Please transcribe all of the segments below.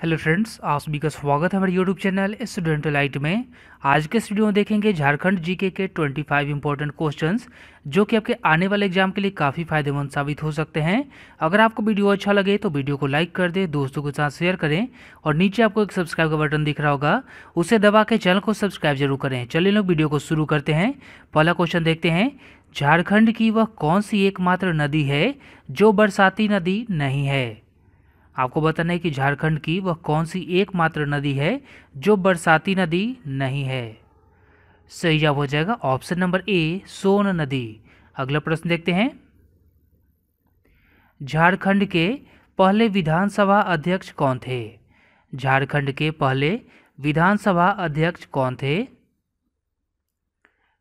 Hello friends आप सभी का स्वागत है हमारे यूट्यूब चैनल स्टूडेंट लाइट में। आज के इस वीडियो में देखेंगे झारखंड जीके के 25 इंपॉर्टेंट क्वेश्चंस जो कि आपके आने वाले एग्ज़ाम के लिए काफ़ी फ़ायदेमंद साबित हो सकते हैं। अगर आपको वीडियो अच्छा लगे तो वीडियो को लाइक कर दें, दोस्तों के साथ शेयर करें, और नीचे आपको एक सब्सक्राइब का बटन दिख रहा होगा, उसे दबा के चैनल को सब्सक्राइब ज़रूर करें। चलिए लोग वीडियो को शुरू करते हैं। पहला क्वेश्चन देखते हैं, झारखंड की वह कौन सी एकमात्र नदी है, जो बरसाती नदी नहीं है? आपको बताना है कि झारखंड की वह कौन सी एकमात्र नदी है जो बरसाती नदी नहीं है? सही जवाब हो जाएगा ऑप्शन नंबर ए, सोन नदी। अगला प्रश्न देखते हैं। झारखंड के पहले विधानसभा अध्यक्ष कौन थे? झारखंड के पहले विधानसभा अध्यक्ष कौन थे?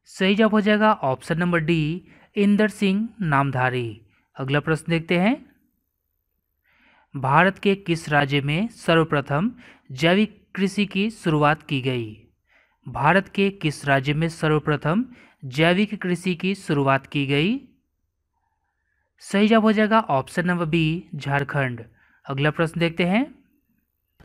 सही जवाब हो जाएगा option number D, Inder Singh Namdhari. अगला प्रश्न देखते हैं। भारत के किस राज्य में सर्वप्रथम जैविक कृषि की शुरुआत की गई? भारत के किस राज्य में सर्वप्रथम जैविक कृषि की शुरुआत की गई? सही जवाब हो जाएगा ऑप्शन नंबर बी, झारखंड। अगला प्रश्न देखते हैं।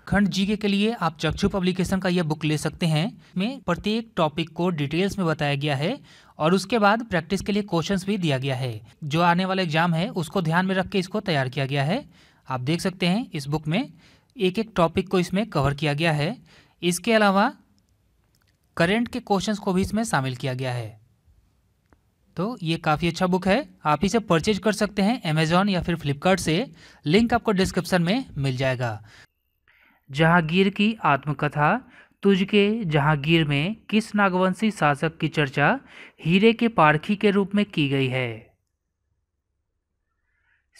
खंड जीके के लिए आप चक्षु पब्लिकेशन का यह बुक ले सकते हैं। में प्रत्येक टॉपिक को डिटेल्स में बताया गया है और उसके बाद प्रैक्टिस के लिए क्वेश्चंस भी दिया गया है। जो आने वाला एग्ज़ाम है, उसको ध्यान में रख के इसको तैयार किया गया है। आप देख सकते हैं इस बुक में एक एक टॉपिक को इसमें कवर किया गया है। इसके अलावा करेंट के क्वेश्चंस को भी इसमें शामिल किया गया है। तो ये काफ़ी अच्छा बुक है। आप इसे परचेज कर सकते हैं अमेजोन या फिर फ्लिपकार्ट से। लिंक आपको डिस्क्रिप्शन में मिल जाएगा। जहांगीर की आत्मकथा तुझ के जहांगीर में किस नागवंशी शासक की चर्चा हीरे के पारखी के रूप में की गई है?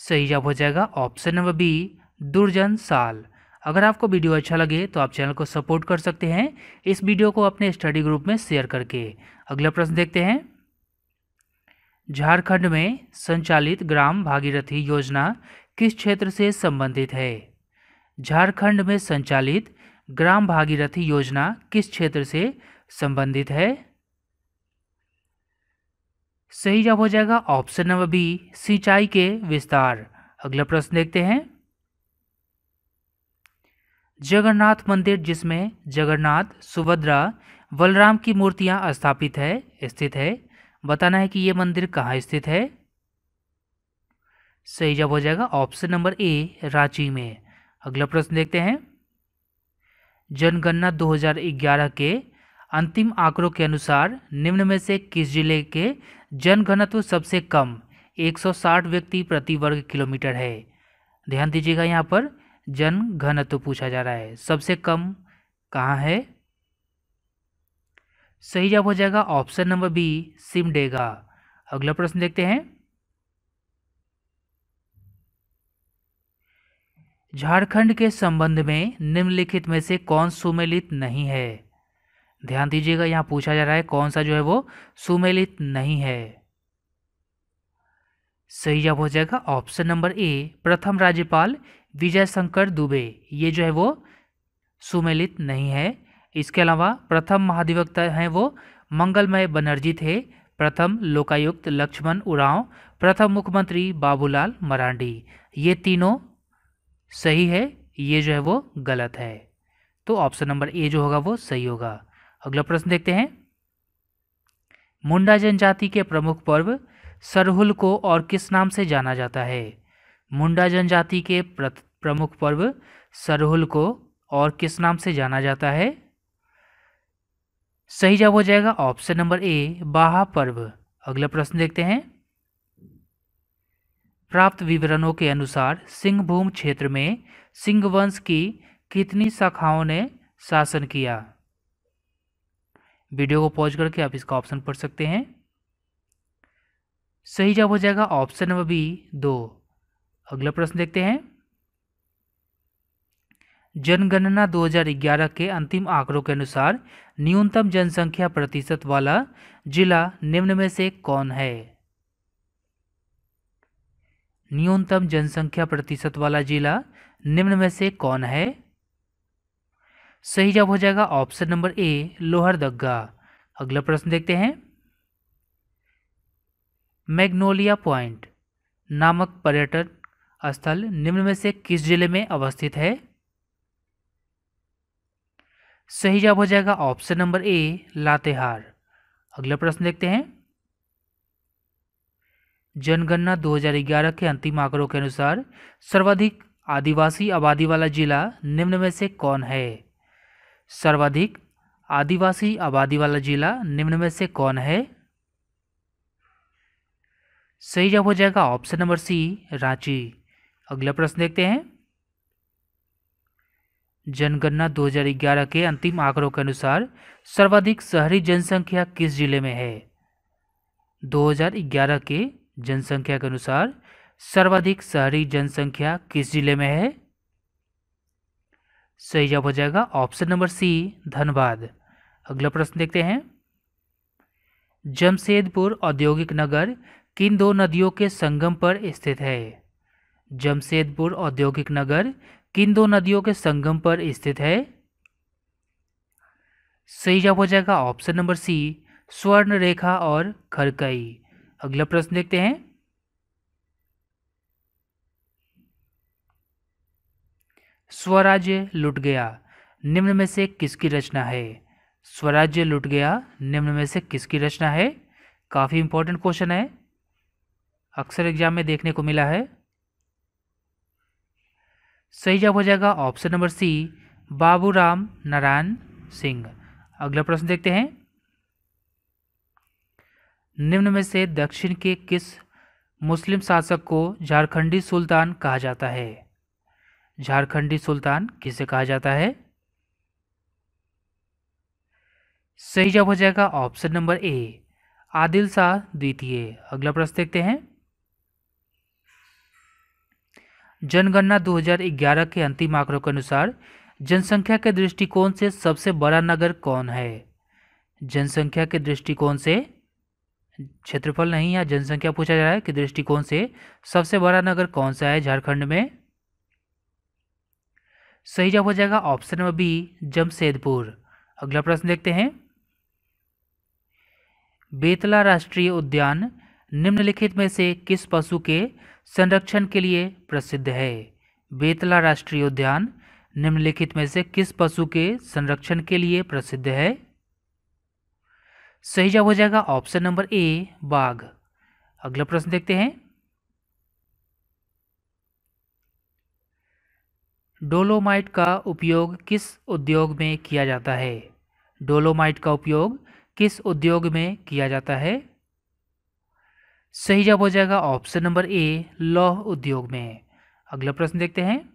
सही जवाब हो जाएगा ऑप्शन नंबर बी, दुर्जन साल। अगर आपको वीडियो अच्छा लगे तो आप चैनल को सपोर्ट कर सकते हैं इस वीडियो को अपने स्टडी ग्रुप में शेयर करके। अगला प्रश्न देखते हैं। झारखंड में संचालित ग्राम भागीरथी योजना किस क्षेत्र से संबंधित है? झारखंड में संचालित ग्राम भागीरथी योजना किस क्षेत्र से संबंधित है? सही जवाब हो जाएगा ऑप्शन नंबर बी, सिंचाई के विस्तार। अगला प्रश्न देखते हैं। जगन्नाथ मंदिर, जिसमें जगन्नाथ, सुभद्रा, बलराम की मूर्तियाँ स्थापित है, स्थित है। बताना है कि यह मंदिर कहाँ स्थित है। सही जवाब हो जाएगा ऑप्शन नंबर ए, रांची में। अगला प्रश्न देखते हैं। जनगणना 2011 के अंतिम आंकड़ों के अनुसार निम्न में से किस ज़िले के जनघनत्व सबसे कम 160 व्यक्ति प्रति वर्ग किलोमीटर है? ध्यान दीजिएगा यहाँ पर जन घनत्व पूछा जा रहा है। सबसे कम कहाँ है? सही जवाब हो जाएगा ऑप्शन नंबर बी, सिमडेगा। अगला प्रश्न देखते हैं। झारखंड के संबंध में निम्नलिखित में से कौन सुमेलित नहीं है? ध्यान दीजिएगा, यहाँ पूछा जा रहा है कौन सा जो है वो सुमेलित नहीं है। सही जवाब हो जाएगा ऑप्शन नंबर ए, प्रथम राज्यपाल विजय शंकर दुबे। ये जो है वो सुमेलित नहीं है। इसके अलावा प्रथम महाधिवक्ता हैं वो मंगलमय बनर्जी थे। प्रथम लोकायुक्त लक्ष्मण उरांव, प्रथम मुख्यमंत्री बाबूलाल मरांडी। ये तीनों सही है, ये जो है वो गलत है। तो ऑप्शन नंबर ए जो होगा वो सही होगा। अगला प्रश्न देखते हैं। मुंडा जनजाति के प्रमुख पर्व सरहुल को और किस नाम से जाना जाता है? मुंडा जनजाति के प्रमुख पर्व सरहुल को और किस नाम से जाना जाता है? सही जवाब हो जाएगा ऑप्शन नंबर ए, बाहा पर्व। अगला प्रश्न देखते हैं। प्राप्त विवरणों के अनुसार सिंहभूम क्षेत्र में सिंह वंश की कितनी शाखाओं ने शासन किया? वीडियो को पॉज करके आप इसका ऑप्शन पढ़ सकते हैं। सही जवाब हो जाएगा ऑप्शन नंबर बी, दो। अगला प्रश्न देखते हैं। जनगणना 2011 के अंतिम आंकड़ों के अनुसार न्यूनतम जनसंख्या प्रतिशत वाला जिला निम्न में से कौन है? न्यूनतम जनसंख्या प्रतिशत वाला जिला निम्न में से कौन है? सही जवाब हो जाएगा ऑप्शन नंबर ए लोहरदग्गा अगला प्रश्न देखते हैं। मैग्नोलिया पॉइंट, नामक पर्यटन स्थल निम्न में से किस ज़िले में अवस्थित है? सही जवाब हो जाएगा ऑप्शन नंबर ए, लातेहार। अगला प्रश्न देखते हैं। जनगणना 2011 के अंतिम आंकड़ों के अनुसार सर्वाधिक आदिवासी आबादी वाला जिला निम्न में से कौन है? सर्वाधिक आदिवासी आबादी वाला जिला निम्न में से कौन है? सही जवाब हो जाएगा ऑप्शन नंबर सी, रांची। अगला प्रश्न देखते हैं। जनगणना 2011 के अंतिम आंकड़ों के अनुसार सर्वाधिक शहरी जनसंख्या किस ज़िले में है? 2011 के जनसंख्या के अनुसार सर्वाधिक शहरी जनसंख्या किस ज़िले में है? सही जवाब हो जाएगा ऑप्शन नंबर सी, धनबाद। अगला प्रश्न देखते हैं। जमशेदपुर औद्योगिक नगर किन दो नदियों के संगम पर स्थित है? जमशेदपुर औद्योगिक नगर किन दो नदियों के संगम पर स्थित है? सही जवाब हो जाएगा ऑप्शन नंबर सी स्वर्ण रेखा और खरकई। अगला प्रश्न देखते हैं। स्वराज्य लुट गया, निम्न में से किसकी रचना है? स्वराज्य लुट गया, निम्न में से किसकी रचना है? काफ़ी इंपॉर्टेंट क्वेश्चन है। अक्सर एग्ज़ाम में देखने को मिला है। सही जवाब हो जाएगा option number C Baburam Narayan Singh. अगला प्रश्न देखते हैं। निम्न में से दक्षिण के किस मुस्लिम शासक को झारखंडी सुल्तान कहा जाता है? झारखंडी सुल्तान किसे कहा जाता है? सही जवाब हो जाएगा option number A, Adil Shah द्वितीय। अगला प्रश्न देखते हैं। जनगणना 2011 के अंतिम आंकड़ों के अनुसार जनसंख्या के दृष्टिकोण से सबसे बड़ा नगर कौन है? जनसंख्या के दृष्टिकोण से क्षेत्रफल नहीं, या जनसंख्या पूछा जा रहा है कि दृष्टिकोण से सबसे बड़ा नगर कौन सा है झारखंड में? सही जवाब हो जाएगा ऑप्शन नंबर बी, जमशेदपुर। अगला प्रश्न देखते हैं। बेतला राष्ट्रीय उद्यान निम्नलिखित में से किस पशु के संरक्षण के लिए प्रसिद्ध है? बेतला राष्ट्रीय उद्यान निम्नलिखित में से किस पशु के संरक्षण के लिए प्रसिद्ध है? सही जवाब हो जाएगा ऑप्शन नंबर ए, बाघ। अगला प्रश्न देखते हैं। डोलोमाइट का उपयोग किस उद्योग में किया जाता है? डोलोमाइट का उपयोग किस उद्योग में किया जाता है? सही जवाब हो जाएगा ऑप्शन नंबर ए, लौह उद्योग में। अगला प्रश्न देखते हैं।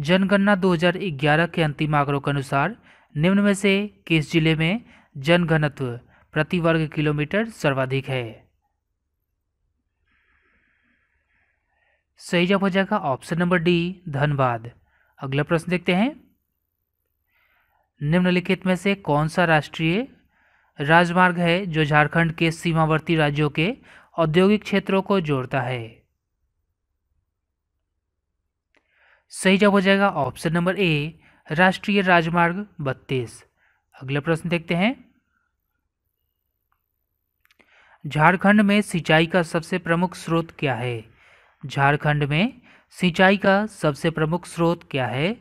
जनगणना 2011 के अंतिम आंकड़ों के अनुसार निम्न में से किस ज़िले में जनघनत्व प्रति वर्ग किलोमीटर सर्वाधिक है? सही जवाब हो जाएगा ऑप्शन नंबर डी, धनबाद। अगला प्रश्न देखते हैं। निम्नलिखित में से कौन सा राष्ट्रीय राजमार्ग है जो झारखंड के सीमावर्ती राज्यों के औद्योगिक क्षेत्रों को जोड़ता है? सही जवाब हो जाएगा ऑप्शन नंबर ए, राष्ट्रीय राजमार्ग बत्तीस। अगला प्रश्न देखते हैं। झारखंड में सिंचाई का सबसे प्रमुख स्रोत क्या है? झारखंड में सिंचाई का सबसे प्रमुख स्रोत क्या है?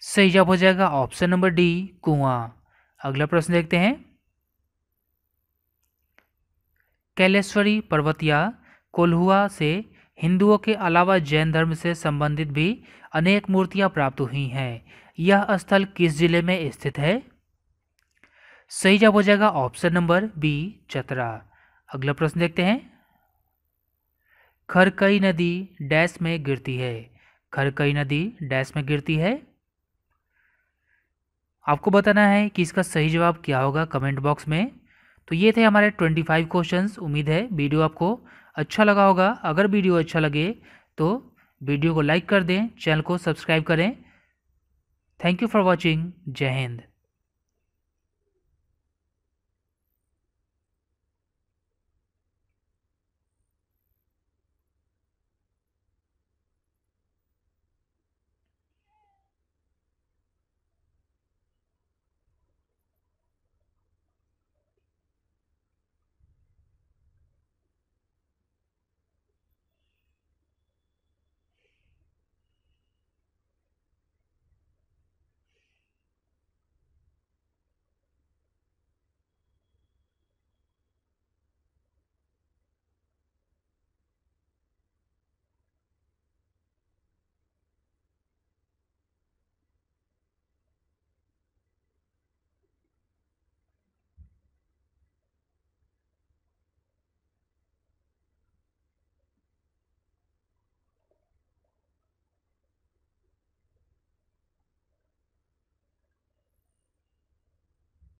सही जवाब हो जाएगा ऑप्शन नंबर डी, कुआँ। अगला प्रश्न देखते हैं। कैलेश्वरी पर्वत या कोल्हुआ से हिंदुओं के अलावा जैन धर्म से संबंधित भी अनेक मूर्तियाँ प्राप्त हुई हैं। यह स्थल किस ज़िले में स्थित है? सही जवाब हो जाएगा ऑप्शन नंबर बी, चतरा। अगला प्रश्न देखते हैं। खरकई नदी डैश में गिरती है। खरकई नदी डैश में गिरती है। आपको बताना है कि इसका सही जवाब क्या होगा कमेंट बॉक्स में। तो ये थे हमारे 25 क्वेश्चंस। उम्मीद है वीडियो आपको अच्छा लगा होगा। अगर वीडियो अच्छा लगे तो वीडियो को लाइक कर दें, चैनल को सब्सक्राइब करें। Thank you for watching. जय हिंद।